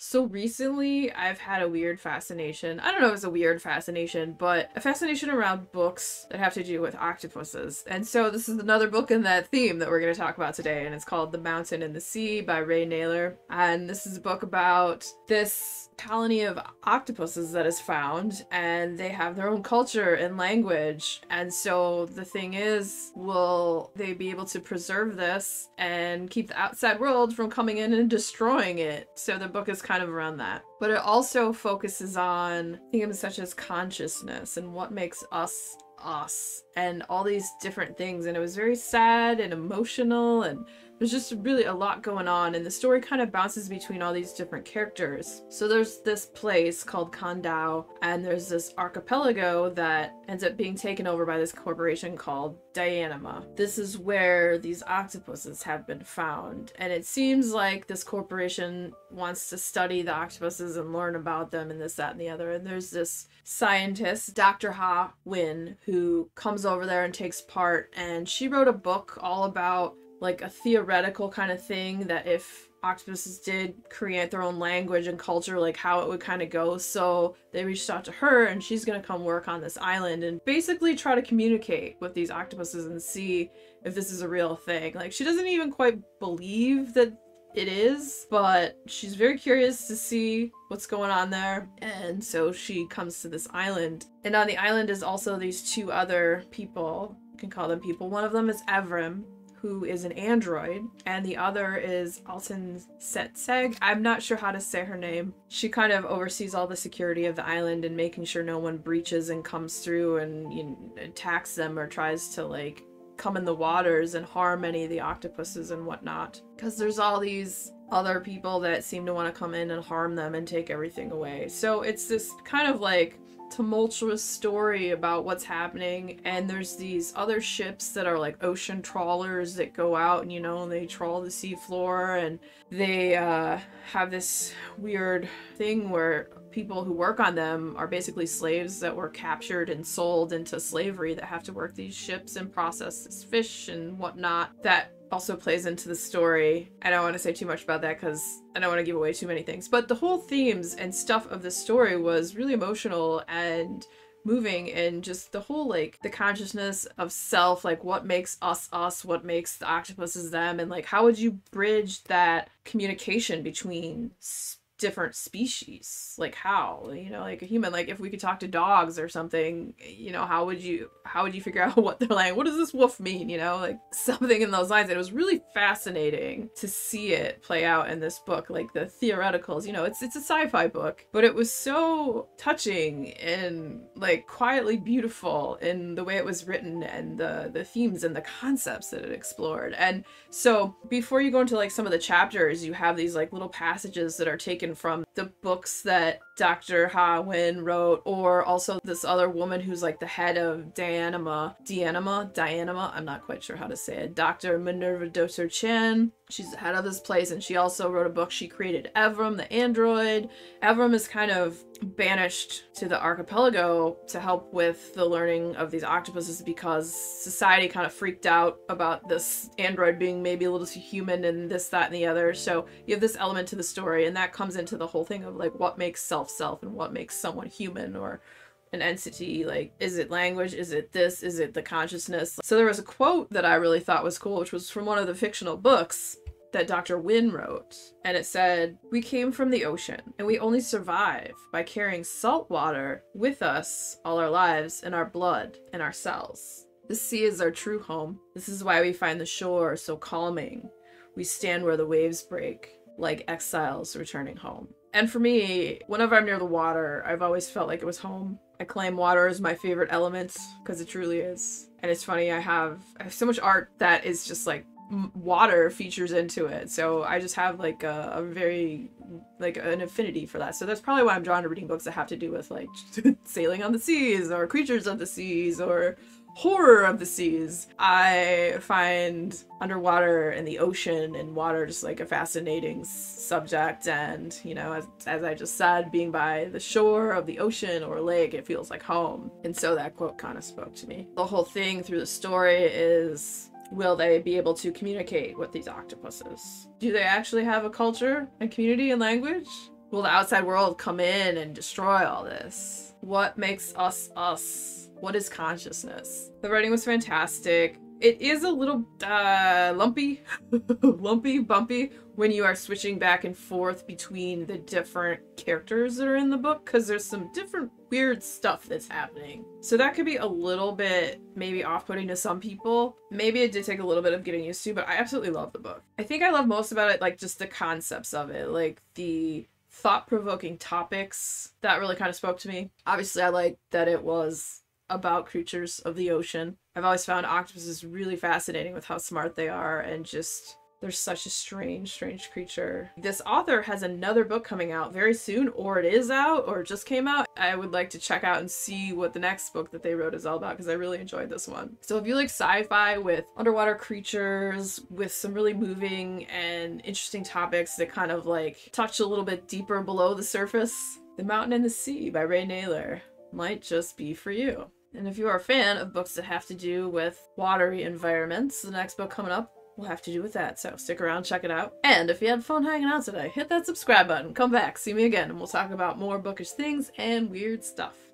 So recently, I've had a weird fascination. I don't know if it's a weird fascination, but a fascination around books that have to do with octopuses. And so, this is another book in that theme that we're going to talk about today, and it's called The Mountain in the Sea by Ray Nayler. And this is a book about this colony of octopuses that is found, and they have their own culture and language. And so, the thing is, will they be able to preserve this and keep the outside world from coming in and destroying it? So, the book is kind of around that. But it also focuses on themes such as consciousness and what makes us us and all these different things. And it was very sad and emotional and there's just really a lot going on and the story kind of bounces between all these different characters. So there's this place called Con Dao and there's this archipelago that ends up being taken over by this corporation called Dianima. This is where these octopuses have been found and it seems like this corporation wants to study the octopuses and learn about them and this, that, and the other. And there's this scientist, Dr. Ha Nguyen, who comes over there and takes part and she wrote a book all about like a theoretical kind of thing that if octopuses did create their own language and culture, like how it would kind of go. So they reached out to her and she's going to come work on this island and basically try to communicate with these octopuses and see if this is a real thing. Like she doesn't even quite believe that it is, but she's very curious to see what's going on there. And so she comes to this island. And on the island is also these two other people. You can call them people. One of them is Evrim, who is an android, and the other is Alton Setseg. I'm not sure how to say her name. She kind of oversees all the security of the island and making sure no one breaches and comes through and you know, attacks them or tries to like come in the waters and harm any of the octopuses and whatnot. Because there's all these other people that seem to want to come in and harm them and take everything away. So it's this kind of like tumultuous story about what's happening and there's these other ships that are like ocean trawlers that go out and you know they trawl the seafloor and they uh, have this weird thing where people who work on them are basically slaves that were captured and sold into slavery that have to work these ships and process this fish and whatnot that also plays into the story. I don't want to say too much about that because I don't want to give away too many things. But the whole themes and stuff of the story was really emotional and moving and just the whole like the consciousness of self like what makes us us what makes the octopuses them and like how would you bridge that communication between different species like how you know like a human like if we could talk to dogs or something you know how would you how would you figure out what they're like? What does this wolf mean? You know like something in those lines. And it was really fascinating to see it play out in this book like the theoreticals you know it's it's a sci-fi book but it was so touching and like quietly beautiful in the way it was written and the the themes and the concepts that it explored. And so before you go into like some of the chapters you have these like little passages that are taken from the books that Dr. Ha Nguyen wrote, or also this other woman who's like the head of Dianima, Dianima, Dianima, I'm not quite sure how to say it, Dr. Minerva Doser Chen. She's the head of this place, and she also wrote a book. She created Evrim, the android. Evrim is kind of banished to the archipelago to help with the learning of these octopuses because society kind of freaked out about this android being maybe a little too human and this, that, and the other. So you have this element to the story, and that comes into the whole thing of like what makes self self and what makes someone human or an entity like is it language is it this is it the consciousness so there was a quote that i really thought was cool which was from one of the fictional books that Dr. Nguyen wrote, and it said, We came from the ocean, and we only survive by carrying salt water with us all our lives in our blood and our cells. The sea is our true home. This is why we find the shore so calming. We stand where the waves break, like exiles returning home. And for me, whenever I'm near the water, I've always felt like it was home. I claim water as my favorite element because it truly is. And it's funny, I have I have so much art that is just like water features into it. So I just have like a, a, very like an affinity for that. So that's probably why I'm drawn to reading books that have to do with like sailing on the seas or creatures of the seas or horror of the seas. I find underwater and the ocean and water just like a fascinating subject. And, you know, as, as I just said, being by the shore of the ocean or lake, it feels like home. And so that quote kind of spoke to me. The whole thing through the story is will they be able to communicate with these octopuses? Do they actually have a culture and community and language? Will the outside world come in and destroy all this? What makes us us? What is consciousness? The writing was fantastic. It is a little uh, lumpy, lumpy, bumpy when you are switching back and forth between the different characters that are in the book because there's some different weird stuff that's happening. So that could be a little bit maybe off-putting to some people. Maybe it did take a little bit of getting used to, but I absolutely love the book. I think I love most about it like just the concepts of it, like the thought-provoking topics that really kind of spoke to me. Obviously, I like that it was about creatures of the ocean. I've always found octopuses really fascinating with how smart they are and just they're such a strange, strange creature. This author has another book coming out very soon, or it is out, or just came out. I would like to check out and see what the next book that they wrote is all about because I really enjoyed this one. So if you like sci-fi with underwater creatures, with some really moving and interesting topics that kind of like touch a little bit deeper below the surface, The Mountain in the Sea by Ray Nayler might just be for you. And if you are a fan of books that have to do with watery environments, the next book coming up will have to do with that. So stick around, check it out. And if you had fun hanging out today, hit that subscribe button, come back, see me again, and we'll talk about more bookish things and weird stuff.